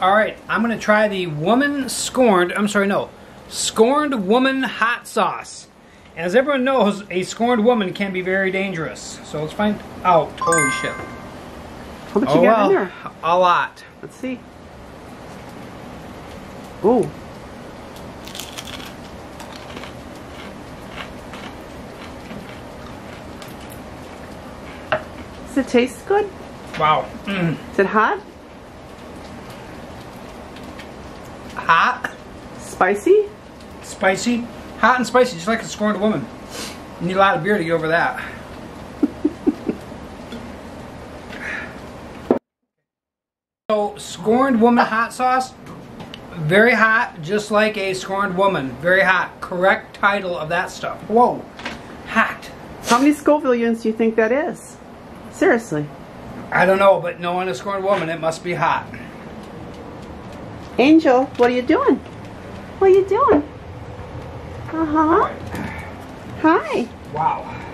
All right, I'm gonna try the woman scorned. I'm sorry, no, scorned woman hot sauce. And As everyone knows, a scorned woman can be very dangerous. So let's find out. Holy shit! How much Oh you got well, in there? a lot. Let's see. Ooh. Does it taste good? Wow. Mm. Is it hot? Hot, Spicy? spicy, hot and spicy, just like a scorned woman. You need a lot of beer to get over that. so, scorned woman hot sauce, very hot, just like a scorned woman. Very hot. Correct title of that stuff. Whoa, hot. How many Scoville units do you think that is? Seriously. I don't know, but knowing a scorned woman, it must be hot. Angel, what are you doing? What are you doing? Uh-huh. Hi. Wow.